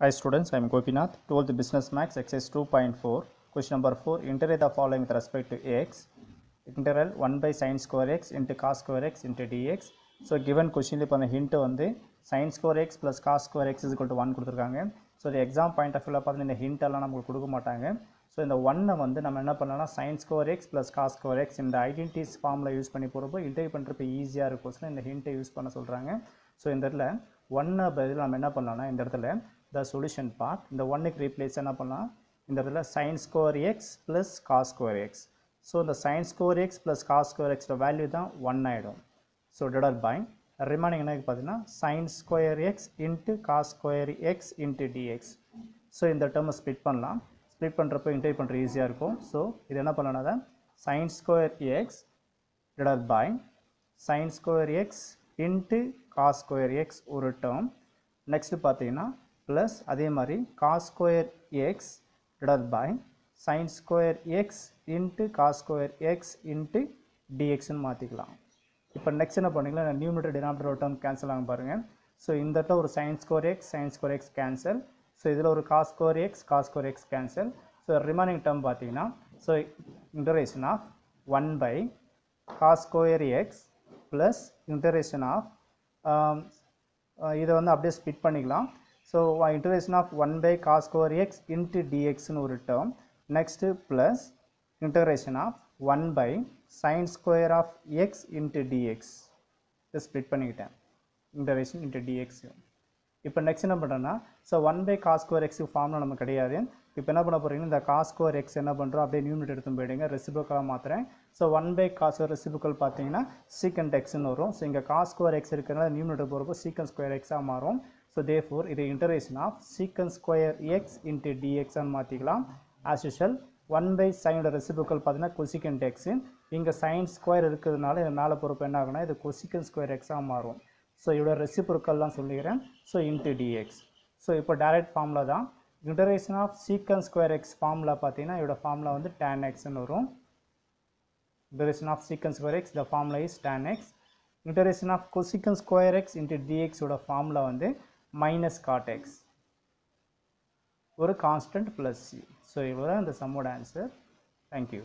Hi students, I am Gopinath, 12th Business Max, exercise 2.4, question number 4, integrate the following with respect to ax. integral 1 by sin square x into cos square x into dx. So given question இப்போ அந்த hint வந்து sin square x plus cos square x is equal to 1 கொடுத்துருக்காங்க so இது exam point of வியூவில் பார்த்து இந்த hint எல்லாம் நமக்கு கொடுக்க மாட்டாங்க ஸோ இந்த ஒன்னை வந்து நம்ம என்ன பண்ணலாம் sine square x plus cos square x இந்த ஐடென்டிஸ் ஃபார்மில் யூஸ் பண்ணி போகிறப்போ இன்டர்வியூ பண்ணுறப்ப ஈஸியாக இருக்கும். இந்த ஹிண்ட்டை யூஸ் பண்ண சொல்கிறாங்க ஸோ இந்த இடத்துல ஒன்னை பதில் நம்ம என்ன பண்ணலாம்னா இந்த இடத்துல த சொல்யூஷன் பார்ட் இந்த ஒன்னுக்கு ரீப்ளேஸ் என்ன பண்ணலாம்? இந்த இடத்துல sine square x plus cos square x so இந்த sine square x plus cos square எக்ஸோட வேல்யூ தான் ஒன் ஆகிடும் ஸோ டிவைட் பை ரிமைனிங் என்ன பார்த்தீங்கன்னா sine square x into cos square x into dx so இந்த டேர்மை ஸ்பிட் பண்ணலாம். Split பண்ணுறப்போ இன்டர்வியூ பண்ணுற ஈஸியாக இருக்கும். ஸோ இது என்ன பண்ணணும்னா தான் square x divided by sine square x into cos square x ஒரு டேர்ம் நெக்ஸ்ட்டு பார்த்தீங்கன்னா ப்ளஸ் அதே மாதிரி cos square x divided by sine square x into cos square x into டிஎக்ஸ்னு மாற்றிக்கலாம் இப்போ நெக்ஸ்ட் என்ன பண்ணிக்கலாம் நியூமினேட்டர் டினாமினேட்டர் டேர்ம் கேன்சல் ஆகும் பாருங்கள் ஸோ இந்த இடத்துல ஒரு sine square x sine square x cancel so இதில் ஒரு cos square x cos square x cancel so remaining term பார்த்தீங்கன்னா so integration of one by cos square x plus integration of இதை வந்து அப்படியே ஸ்பிட் பண்ணிக்கலாம். So integration of one by cos square x into டிஎக்ஸ்னு ஒரு term next plus integration of one by sine square of x into dx இதை split பண்ணிக்கிட்டேன். Integration into dx இப்போ next என்ன பண்ணுறேன்னா so one by cos square x ஃபார்ம்லாம் நமக்கு கிடையாது. இப்போ என்ன பண்ண போகிறீங்கன்னா இந்த காஸ் ஸ்கோர் எக்ஸ் என்ன பண்ணுறோம் அப்படியே நியூமினேட் எடுத்து போயிடுங்க ரெசிபுக்கலாக மாற்றுறேன் so one by cos reciprocal பார்த்தீங்கன்னா சீக்கண்ட் எக்ஸ்னு வரும். ஸோ இங்கே காஸ் ஸ்கோர் எக்ஸ் இருக்கிறனால நியூமினேட்டர் போகிறப்போ சீக்கன் ஸ்கொயர் எக்ஸாக மாறும். ஸோ தே ஃபோர் இது integration of secant square x into டிஎக்ஸ்ன்னு மாற்றிக்கலாம் ஆஸ் யூஷுவல் ஒன் பை சைனோட ரெசிபுக்கல் பார்த்தீங்கன்னா கொசிக்கன் எக்ஸு இங்கே சைன் ஸ்கொயர் இருக்கிறதுனால இது மேலே போகிறப்ப என்ன ஆகுனா இது கொசிக்கன் ஸ்கொயர் எக்ஸாக மாறும். ஸோ இதோட ரெசிபிக்கல்லாம் சொல்லிக்கிறேன். ஸோ இன்ட்டு டிஎக்ஸ் ஸோ இப்போ டேரக்ட் ஃபார்மில் தான். Integration of secant square x ஃபார்மில் பார்த்தீங்கன்னா இதோட ஃபார்மில் வந்து டேன் எக்ஸ்னு வரும். Integration of secant square x the ஃபார்மில் is tan x integration of cosecant square x into டிஎக்ஸோட ஃபார்மில் வந்து மைனஸ் காட் எக்ஸ் ஒரு கான்ஸ்டன்ட் ப்ளஸ் சி ஸோ இவ்வளோ தான் இந்த சம்மோட ஆன்சர் தேங்க்யூ